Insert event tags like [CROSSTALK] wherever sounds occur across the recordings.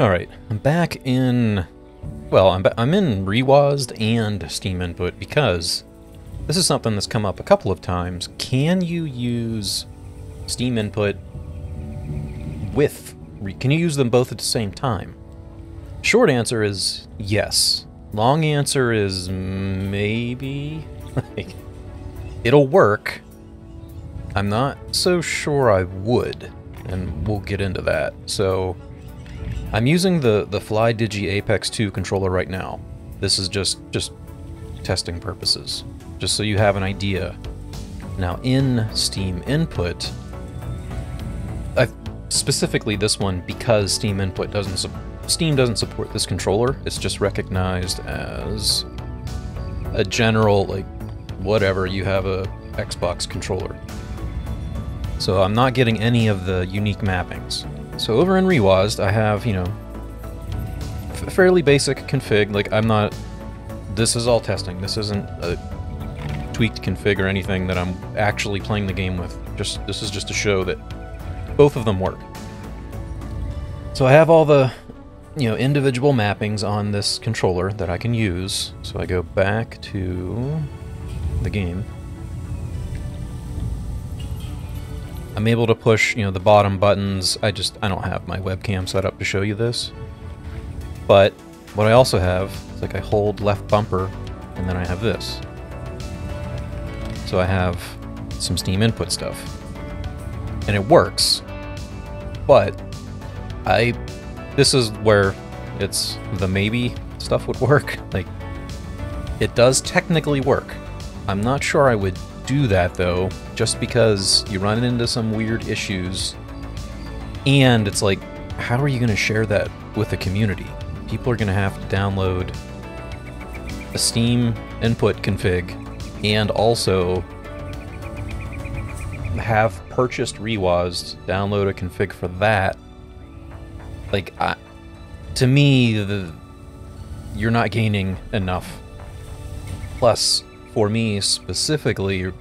Alright, I'm back in... Well, I'm, I'm in reWASD and Steam Input because this is something that's come up a couple of times. Can you use Steam Input with... Can you use them both at the same time? Short answer is yes. Long answer is maybe. like, [LAUGHS] it'll work. I'm not so sure I would, and we'll get into that. So, I'm using the the FlyDigi Apex 2 controller right now. This is just just testing purposes, just so you have an idea. Now, in Steam Input, I specifically this one because Steam Input doesn't Steam doesn't support this controller. It's just recognized as a general like whatever you have a Xbox controller. So I'm not getting any of the unique mappings. So over in reWASD, I have, you know, fairly basic config. Like I'm not this is all testing. This isn't a tweaked config or anything that I'm actually playing the game with. Just this is just to show that both of them work. So I have all the you know individual mappings on this controller that I can use. So I go back to the game. I'm able to push, you know, the bottom buttons. I just I don't have my webcam set up to show you this. But what I also have is like I hold left bumper and then I have this. So I have some Steam input stuff. And it works. But I this is where it's the maybe stuff would work. [LAUGHS] Like it does technically work. I'm not sure I would do that though, just because you run into some weird issues and it's like how are you going to share that with the community? People are going to have to download a Steam input config and also have purchased reWASD, download a config for that. Like, I, to me, the you're not gaining enough. Plus, for me specifically,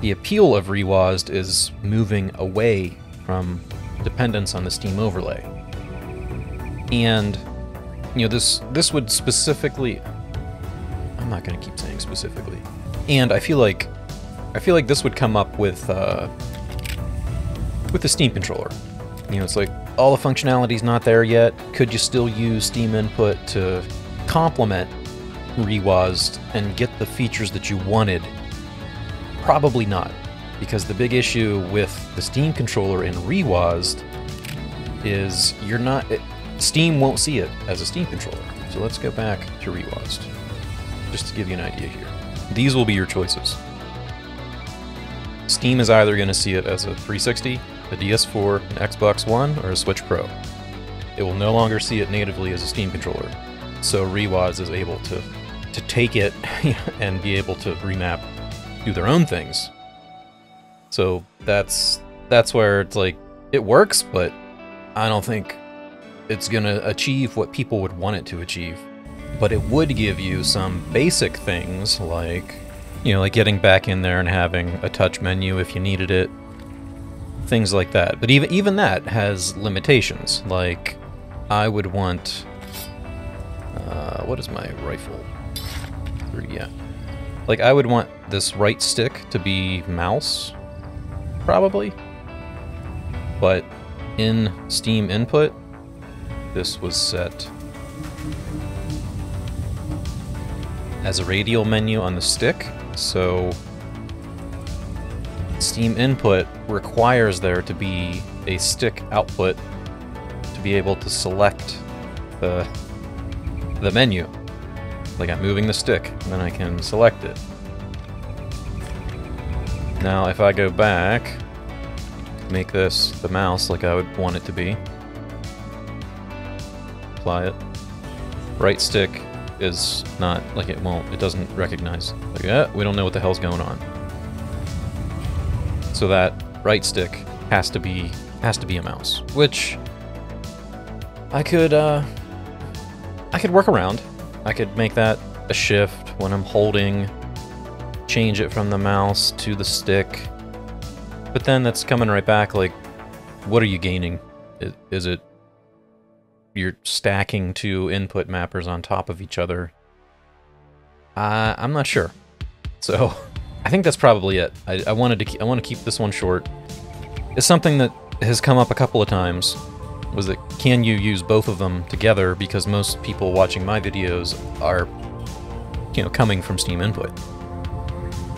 the appeal of reWASD is moving away from dependence on the Steam overlay. And you know, this this would specifically I'm not going to keep saying specifically. And I feel like I feel like this would come up with uh, with the Steam controller. You know, it's like all the functionality's not there yet. Could you still use Steam input to complement reWASD and get the features that you wanted? Probably not, because the big issue with the Steam controller in reWASD is you're not. It, Steam won't see it as a Steam controller. So let's go back to reWASD, just to give you an idea here. These will be your choices. Steam is either going to see it as a 360, a DS4, an Xbox One, or a Switch Pro. It will no longer see it natively as a Steam controller. So reWASD is able to to take it [LAUGHS] and be able to remap, do their own things. So that's that's where it's like it works, but I don't think it's gonna achieve what people would want it to achieve. But it would give you some basic things like you know, like getting back in there and having a touch menu if you needed it, things like that. But even even that has limitations. Like, I would want, uh, what is my rifle? Yeah. Like, I would want this right stick to be mouse, probably. But in Steam input, this was set as a radial menu on the stick. So Steam input requires there to be a stick output to be able to select the the menu. Like I'm moving the stick, then I can select it. Now if I go back, make this the mouse like I would want it to be. Apply it. Right stick is not like it won't it doesn't recognize like yeah we don't know what the hell's going on so that right stick has to be has to be a mouse which i could uh i could work around i could make that a shift when i'm holding change it from the mouse to the stick but then that's coming right back like what are you gaining is, it you're stacking two input mappers on top of each other. Uh, I'm not sure. So I think that's probably it. I, I wanted to I want to keep this one short. It's something that has come up a couple of times. Was that can you use both of them together? Because most people watching my videos are, you know, coming from Steam Input.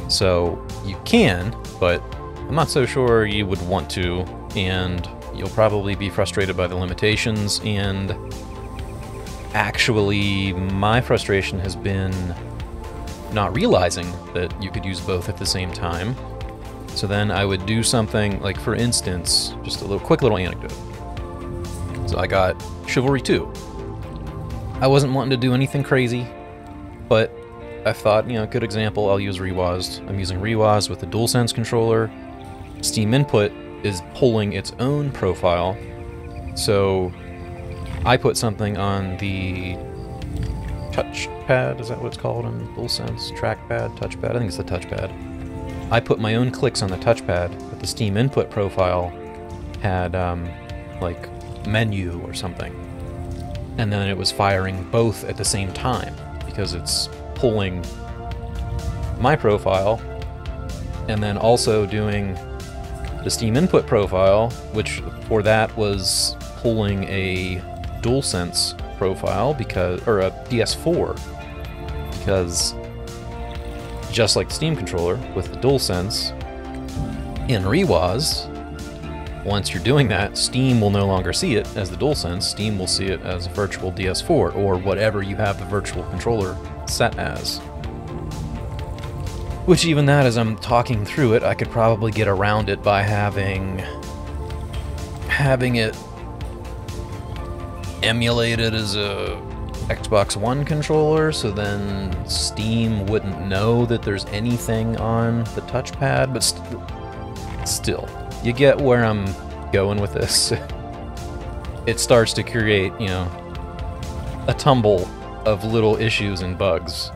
So you can, but I'm not so sure you would want to, and you'll probably be frustrated by the limitations, and actually my frustration has been not realizing that you could use both at the same time. So then I would do something like, for instance, just a little quick little anecdote. So I got Chivalry 2. I wasn't wanting to do anything crazy, but I thought, you know, a good example, I'll use reWASD. I'm using reWASD with the DualSense controller. Steam Input is pulling its own profile, so I put something on the touchpad, is that what it's called in DualSense? Trackpad, touchpad, I think it's the touchpad. I put my own clicks on the touchpad, but the Steam Input profile had, um, like, menu or something. And then it was firing both at the same time, because it's pulling my profile, and then also doing the Steam Input profile, which for that was pulling a DualSense profile because, or a PS4, because just like the Steam controller with the DualSense, in reWASD, once you're doing that, Steam will no longer see it as the DualSense. Steam will see it as a virtual DS4 or whatever you have the virtual controller set as. Which even that, as I'm talking through it, I could probably get around it by having having it emulated as a Xbox One controller, so then Steam wouldn't know that there's anything on the touchpad, but st still, you get where I'm going with this. [LAUGHS] it starts to create, you know, a tumble of little issues and bugs.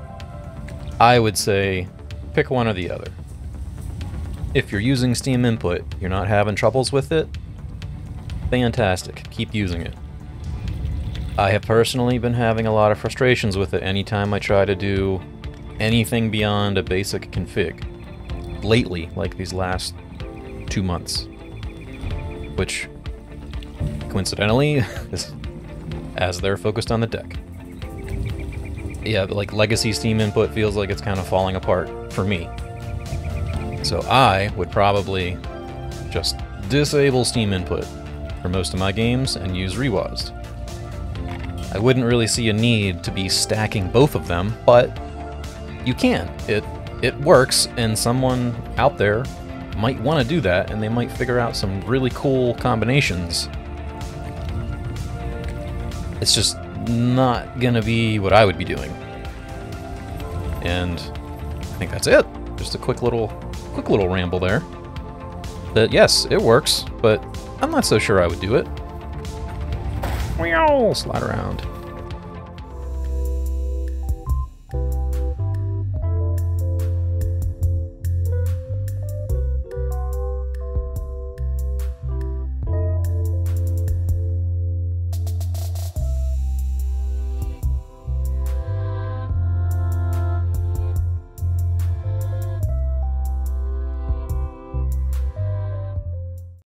I would say pick one or the other. If you're using Steam Input, you're not having troubles with it, fantastic, keep using it. I have personally been having a lot of frustrations with it anytime I try to do anything beyond a basic config. Lately, like these last two months. Which, coincidentally, [LAUGHS] is as they're focused on the deck. Yeah, like legacy Steam input feels like it's kind of falling apart for me. So I would probably just disable Steam input for most of my games and use reWASD. I wouldn't really see a need to be stacking both of them, but you can. It it works, and someone out there might want to do that, and they might figure out some really cool combinations. It's just not gonna be what I would be doing. And I think that's it. Just a quick little, quick little ramble there. That yes, it works, but I'm not so sure I would do it. We all Slide around.